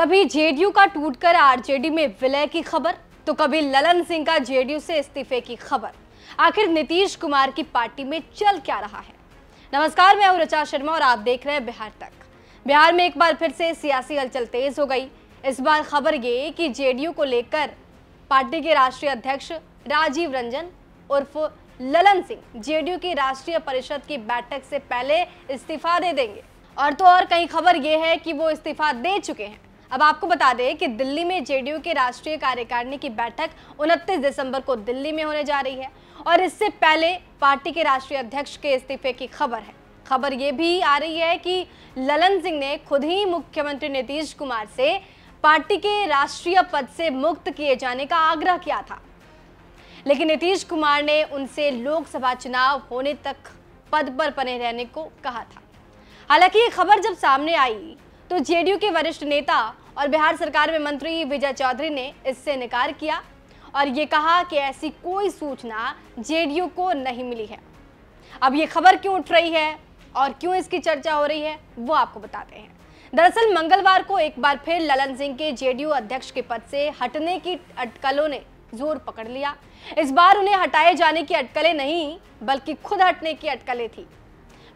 कभी जेडीयू का टूटकर आरजेडी में विलय की खबर? तो कभी ललन सिंह का जेडीयू से इस्तीफे की खबर? आखिर नीतीश कुमार की पार्टी में चल क्या रहा है? नमस्कार, मैं हूँ रचा शर्मा और आप देख रहे हैं बिहार तक। बिहार में एक बार फिर से सियासी हलचल तेज हो गई। इस बार खबर ये कि जेडीयू को लेकर पार्टी के राष्ट्रीय अध्यक्ष राजीव रंजन उर्फ़ ललन सिंह जेडीयू की राष्ट्रीय परिषद की बैठक से पहले इस्तीफा दे देंगे। और तो और कई खबर यह है कि वो इस्तीफा दे चुके हैं। अब आपको बता दें कि दिल्ली में जेडीयू के राष्ट्रीय कार्यकारिणी की बैठक 29 दिसंबर को दिल्ली में होने जा रही है और इससे पहले पार्टी के राष्ट्रीय अध्यक्ष के इस्तीफे की खबर है। खबर ये भी आ रही है कि ललन सिंह ने खुद ही मुख्यमंत्री नीतीश कुमार से पार्टी के राष्ट्रीय पद से मुक्त किए जाने का आग्रह किया था। लेकिन नीतीश कुमार ने उनसे लोकसभा चुनाव होने तक पद पर बने रहने को कहा था। हालाँकि ये खबर जब सामने आई तो जेडीयू के वरिष्ठ नेता और बिहार सरकार में मंत्री विजय चौधरी ने इससे इनकार किया और ये कहा कि ऐसी कोई सूचना जेडीयू को नहीं मिली है। अब ये खबर क्यों उठ रही है और क्यों इसकी चर्चा हो रही है, वो आपको बताते हैं। दरअसल मंगलवार को एक बार फिर ललन सिंह के जेडीयू अध्यक्ष के पद से हटने की अटकलों ने ज़ोर पकड़ लिया। इस बार उन्हें हटाए जाने की अटकलें नहीं, बल्कि खुद हटने की अटकलें थी।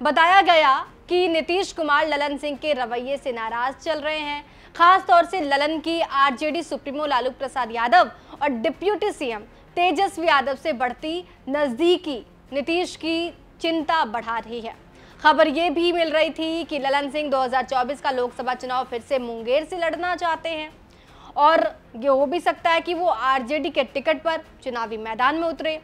बताया गया कि नीतीश कुमार ललन सिंह के रवैये से नाराज़ चल रहे हैं खास तौर से ललन की आरजेडी सुप्रीमो लालू प्रसाद यादव और डिप्यूटी सीएम तेजस्वी यादव से बढ़ती नजदीकी नीतीश की चिंता बढ़ा रही है। खबर ये भी मिल रही थी कि ललन सिंह 2024 का लोकसभा चुनाव फिर से मुंगेर से लड़ना चाहते हैं। और ये हो भी सकता है कि वो आरजेडी के टिकट पर चुनावी मैदान में उतरे।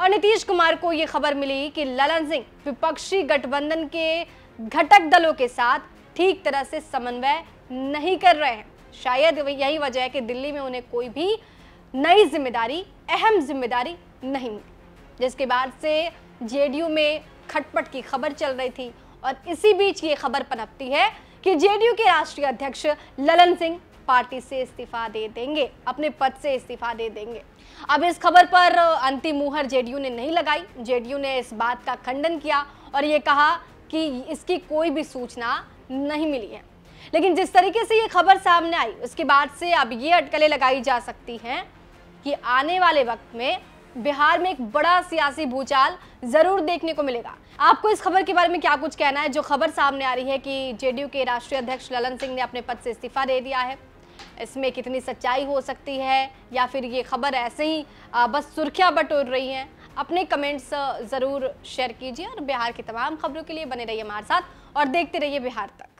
और नीतीश कुमार को ये खबर मिली कि ललन सिंह विपक्षी गठबंधन के घटक दलों के साथ ठीक तरह से समन्वय नहीं कर रहे हैं। शायद यही वजह है कि दिल्ली में उन्हें कोई भी नई ज़िम्मेदारी, अहम ज़िम्मेदारी नहीं मिली। जिसके बाद से जेडीयू में खटपट की खबर चल रही थी और इसी बीच ये खबर पनपती है कि जेडीयू के राष्ट्रीय अध्यक्ष ललन सिंह पार्टी से इस्तीफा दे देंगे, अपने पद से इस्तीफा दे देंगे। अब इस खबर पर अंतिम मुहर जेडीयू ने नहीं लगाई। जेडीयू ने इस बात का खंडन किया और ये कहा कि इसकी कोई भी सूचना नहीं मिली है। लेकिन जिस तरीके से ये खबर सामने आई, उसके बाद से अब ये अटकलें लगाई जा सकती हैं कि आने वाले वक्त में बिहार में एक बड़ा सियासी भूचाल ज़रूर देखने को मिलेगा। आपको इस खबर के बारे में क्या कुछ कहना है? जो खबर सामने आ रही है कि जेडीयू के राष्ट्रीय अध्यक्ष ललन सिंह ने अपने पद से इस्तीफा दे दिया है। इसमें कितनी सच्चाई हो सकती है या फिर ये खबर ऐसे ही बस सुर्खियाँ बटोर रही हैं? अपने कमेंट्स ज़रूर शेयर कीजिए और बिहार की तमाम खबरों के लिए बने रहिए हमारे साथ। और देखते रहिए बिहार तक।